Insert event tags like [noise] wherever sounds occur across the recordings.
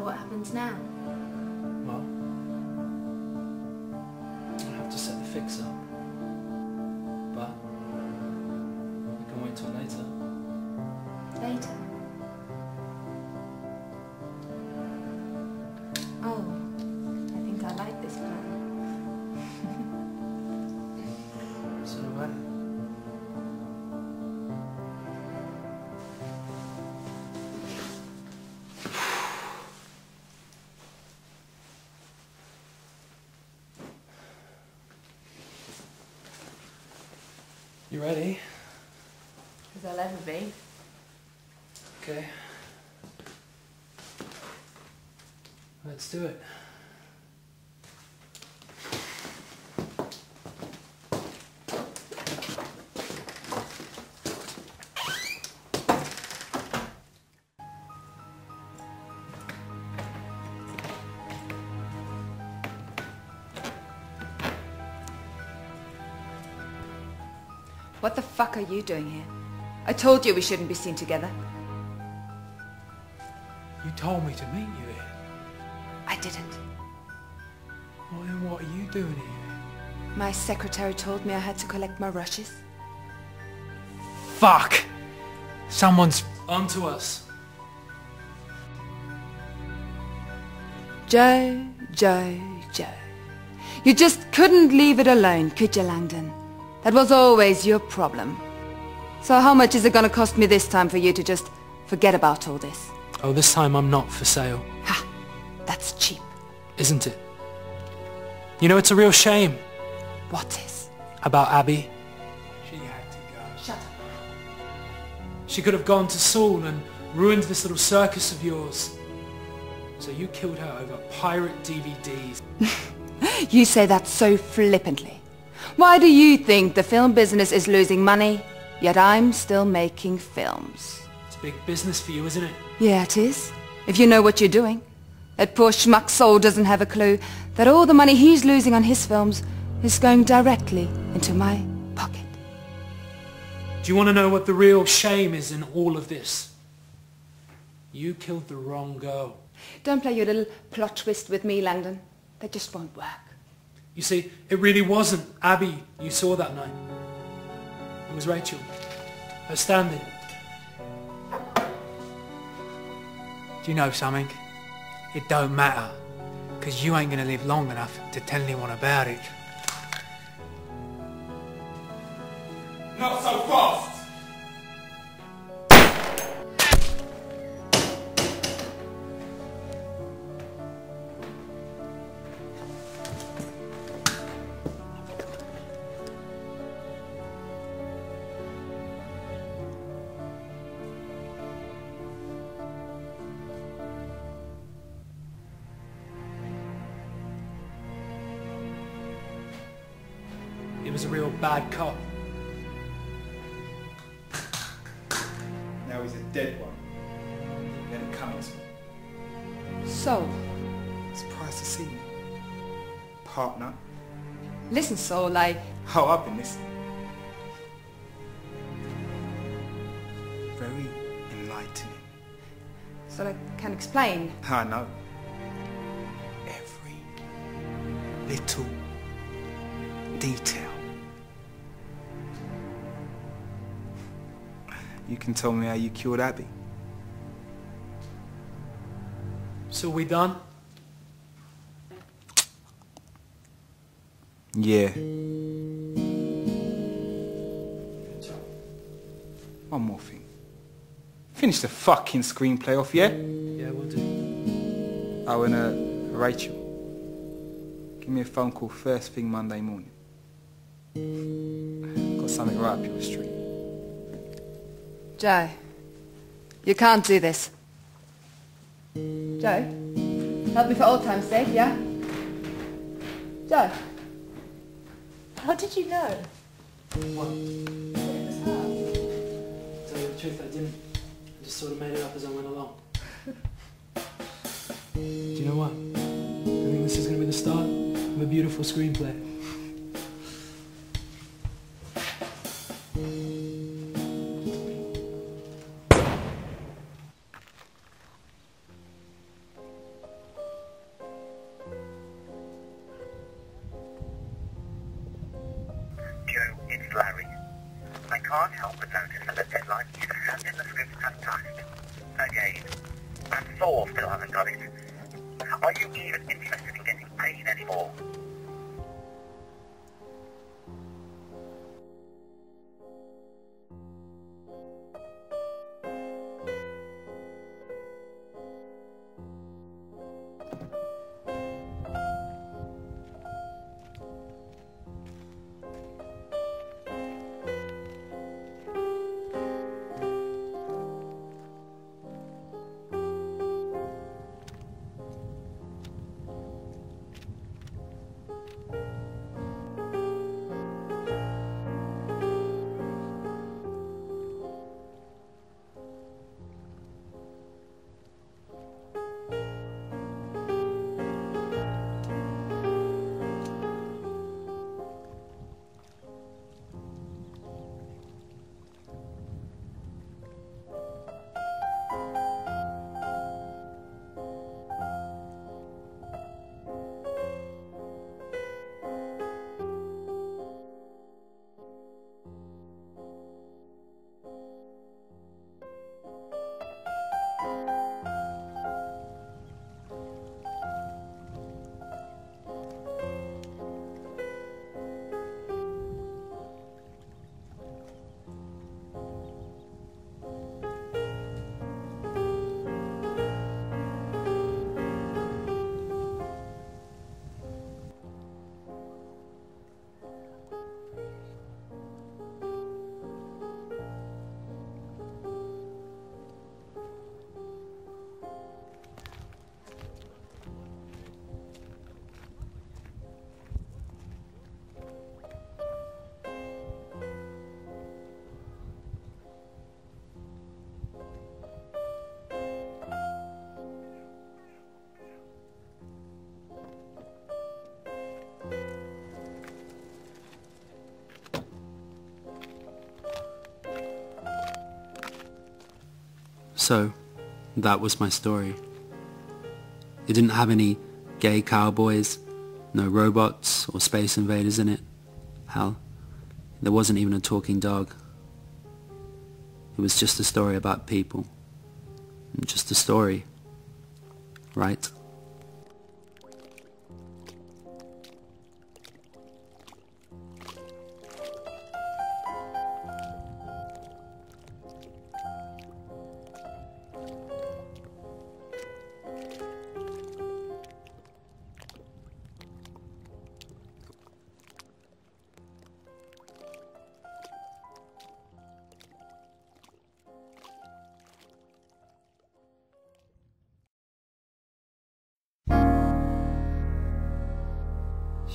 So what happens now? Well, I have to set the fix up. You ready? As I'll ever be. Okay. Let's do it. What the fuck are you doing here? I told you we shouldn't be seen together. You told me to meet you here. I didn't. Well, then what are you doing here? My secretary told me I had to collect my rushes. Fuck! Someone's onto us. Joe, Joe, Joe. You just couldn't leave it alone, could you, Langdon? That was always your problem. So how much is it gonna cost me this time for you to just forget about all this? Oh, this time I'm not for sale, Ha! That's cheap. isn't it? You know, it's a real shame What is? about Abby. She had to go. Shut up. She could have gone to Saul and ruined this little circus of yours. So you killed her over pirate DVDs. [laughs] You say that so flippantly. Why do you think the film business is losing money, yet I'm still making films? It's a big business for you, isn't it? Yeah, it is. If you know what you're doing. That poor schmuck Soul doesn't have a clue that all the money he's losing on his films is going directly into my pocket. Do you want to know what the real shame is in all of this? You killed the wrong girl. Don't play your little plot twist with me, Langdon. That just won't work. You see, it really wasn't Abby you saw that night. It was Rachel. Her standing. Do you know something? It don't matter. Because you ain't going to live long enough to tell anyone about it. Not so fast! Was a real bad cop. Now he's a dead one. Never coming to me. Soul. Surprised to see me. Partner. Listen, Soul, I... Oh, I've been listening. Very enlightening. So I can explain. I know. Every little detail. You can tell me how you killed Abby. So we done? Yeah. One more thing. Finish the fucking screenplay off, yeah? Yeah, we'll do. Oh, and uh, Rachel. Give me a phone call first thing Monday morning. Got something right up your street. Joe, you can't do this. Joe, help me for old time's sake, yeah? Joe. How did you know? What? That it was her? Tell you the truth, I didn't. I just sort of made it up as I went along. Do you know what? I think this is going to be the start of a beautiful screenplay. Would notice that the deadline is hand in the script has passed. Again. And Thor still hasn't got it. Are you even interested So, that was my story. It didn't have any gay cowboys, no robots or space invaders in it. Hell, there wasn't even a talking dog. It was just a story about people. Just a story. Right?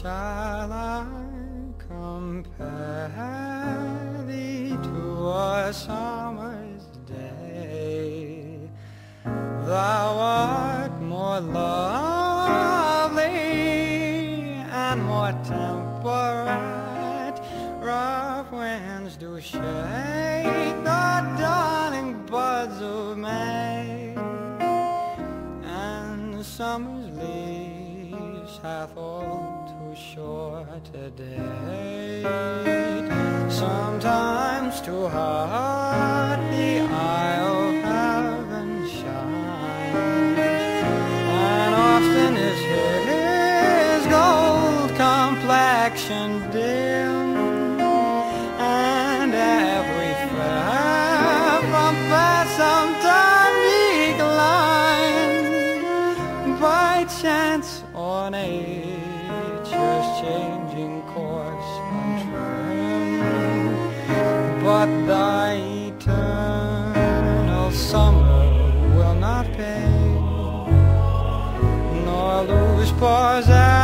Shall I compare thee to a summer's day? Thou art more lovely and more temperate. Rough winds do shake the darling buds of May, and summer's leaves hath too short a day. Sometimes too heart will not